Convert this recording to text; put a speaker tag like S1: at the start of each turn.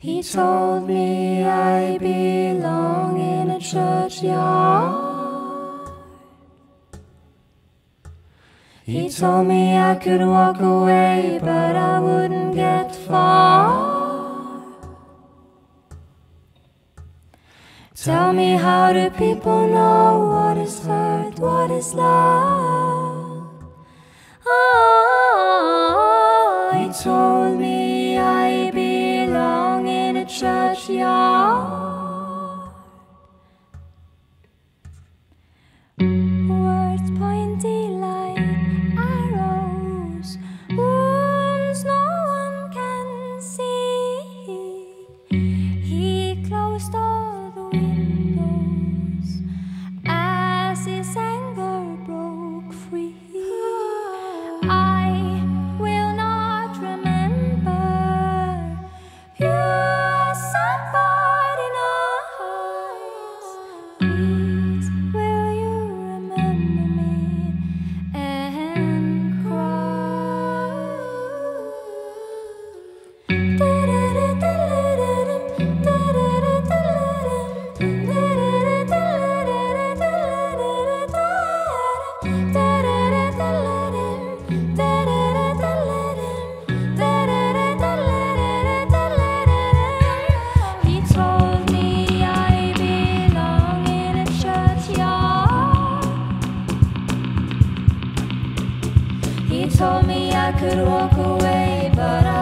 S1: He told me I belong in a churchyard. He told me I could walk away, but I wouldn't get far. Tell me, how do people know what is hurt, what is love? Ah, he told me Words pointy like arrows, wounds no one can see. He closed all the windows Please, told me I could walk away, but I